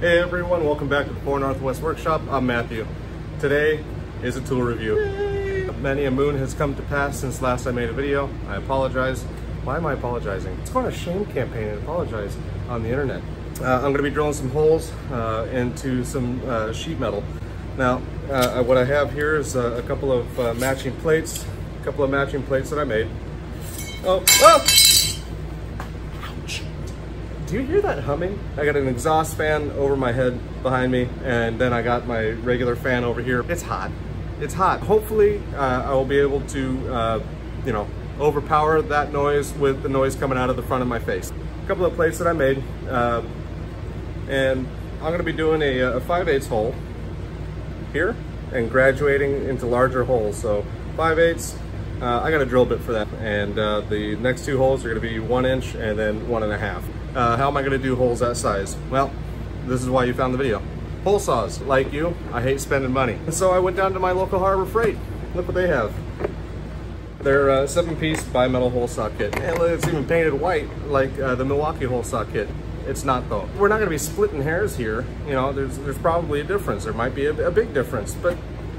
Hey everyone, welcome back to the Four Northwest Workshop. I'm Matthew. Today is a tool review. Yay! Many a moon has come to pass since last I made a video. I apologize. Why am I apologizing? Let's go a shame campaign and apologize on the internet. Uh, I'm going to be drilling some holes uh, into some uh, sheet metal. Now, uh, what I have here is a couple of uh, matching plates, a couple of matching plates that I made. Oh, oh! Do you hear that humming? I got an exhaust fan over my head behind me, and then I got my regular fan over here. It's hot. It's hot. Hopefully, uh, I will be able to, you know, overpower that noise with the noise coming out of the front of my face. A couple of plates that I made, uh, and I'm gonna be doing a, a 5 8 hole here and graduating into larger holes. So 5 8 uh, I got a drill bit for that. And uh, the next two holes are gonna be one inch and then one and a half. Uh, how am I gonna do holes that size? Well, this is why you found the video. Hole saws, like you, I hate spending money. So I went down to my local Harbor Freight. Look what they have. They're a uh, seven piece bimetal hole saw kit. And it's even painted white like uh, the Milwaukee hole saw kit. It's not though. We're not gonna be splitting hairs here. You know, there's, there's probably a difference. There might be a, a big difference, but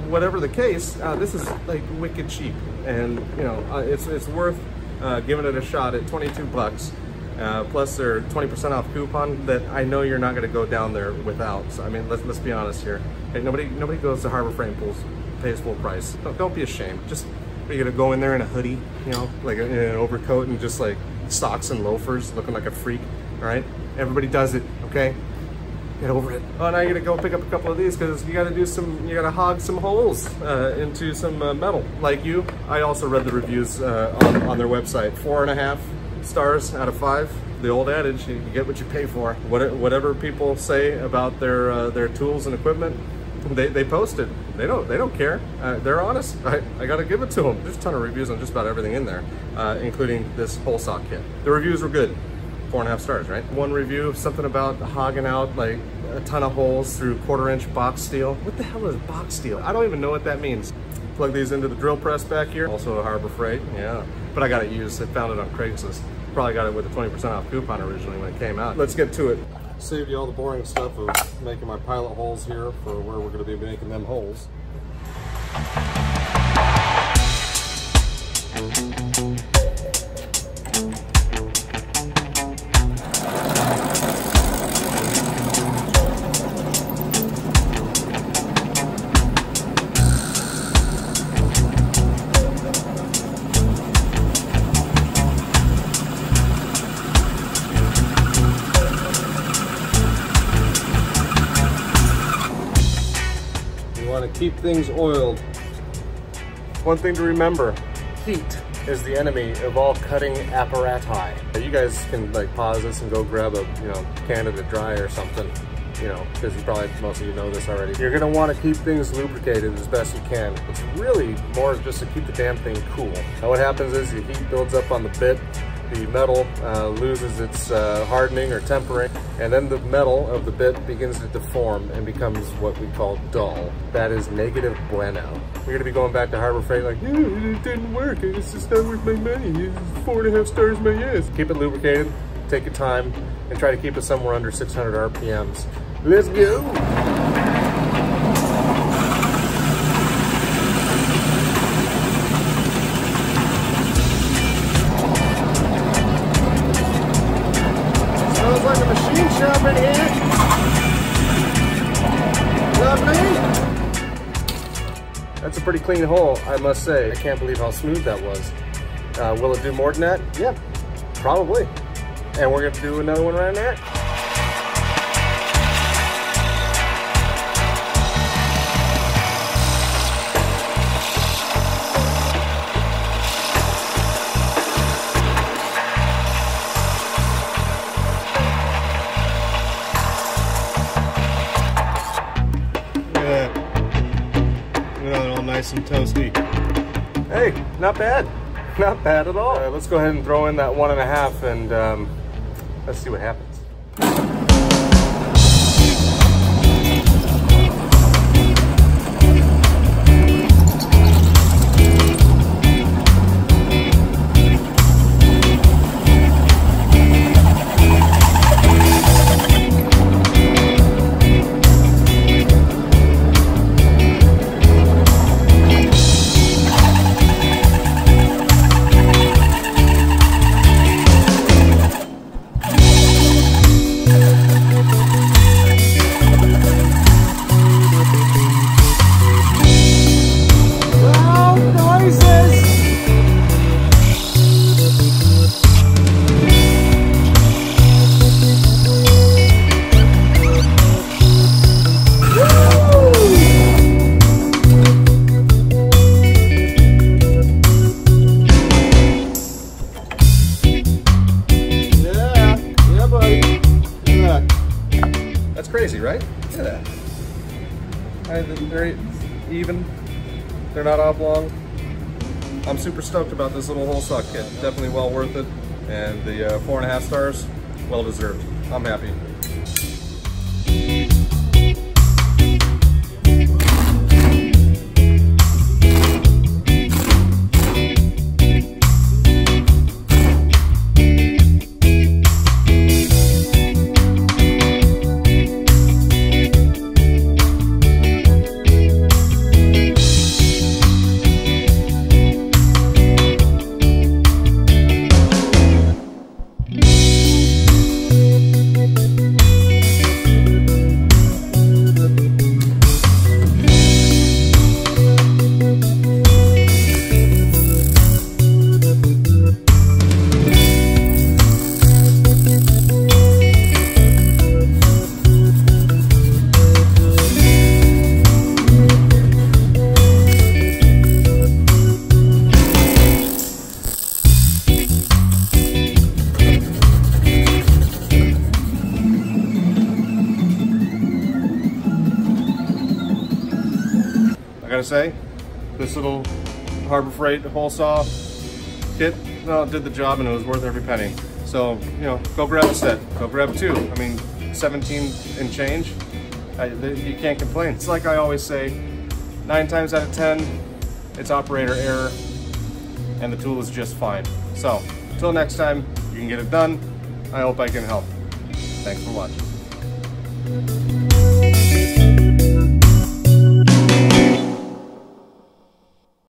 whatever the case, uh, this is like wicked cheap. And you know, uh, it's, it's worth uh, giving it a shot at 22 bucks. Uh, plus their 20% off coupon that I know you're not gonna go down there without. So I mean, let's, let's be honest here. Hey, nobody, nobody goes to Harbor Freight Tools, pays full price. Don't, don't be ashamed. Just are you gonna go in there in a hoodie, you know, like a, in an overcoat and just like socks and loafers looking like a freak, all right? Everybody does it, okay? Get over it. Oh, now you're gonna go pick up a couple of these because you gotta do some, you gotta hog some holes uh, into some uh, metal. Like you, I also read the reviews uh, on, on their website. Four and a half stars out of five. The old adage, you get what you pay for. Whatever people say about their uh, their tools and equipment, they, they posted. They don't they don't care. Uh, they're honest. I, I got to give it to them. There's a ton of reviews on just about everything in there, uh, including this hole saw kit. The reviews were good. Four and a half stars, right? One review, something about hogging out like a ton of holes through quarter inch box steel. What the hell is box steel? I don't even know what that means. Plug these into the drill press back here. Also a Harbor Freight, yeah. But I got it used. I found it on Craigslist. Probably got it with a 20% off coupon originally when it came out. Let's get to it save you all the boring stuff of making my pilot holes here for where we're going to be making them holes. Keep things oiled. One thing to remember, heat is the enemy of all cutting apparati. You guys can like pause this and go grab a, you know, Canada Dry or something, you know, because you probably, most of you know this already. You're gonna wanna keep things lubricated as best you can. It's really more just to keep the damn thing cool. Now what happens is the heat builds up on the bit, the metal uh, loses its uh, hardening or tempering, and then the metal of the bit begins to deform and becomes what we call dull. That is negative bueno. We're gonna be going back to Harbor Freight like, yeah, it didn't work, it's just not worth my money, four and a half stars my ass. Keep it lubricated, take your time, and try to keep it somewhere under 600 RPMs. Let's go! That's a pretty clean hole, I must say. I can't believe how smooth that was. Uh, will it do more than that? Yeah, probably. And we're gonna do another one right there. Nice and toasty. Hey, not bad. Not bad at all. let's go ahead and throw in that one and a half and um, let's see what happens. Crazy, right? Look at that. I, they're even. They're not oblong. I'm super stoked about this little hole saw kit. Definitely well worth it. And the uh, four and a half stars, well deserved. I'm happy. Gotta say, this little Harbor Freight hole saw kit well, did the job and it was worth every penny. So, you know, go grab a set, go grab two. I mean, 17 and change, I, you can't complain. It's like I always say, nine times out of 10, it's operator error and the tool is just fine. So, until next time, you can get it done. I hope I can help. Thanks for watching.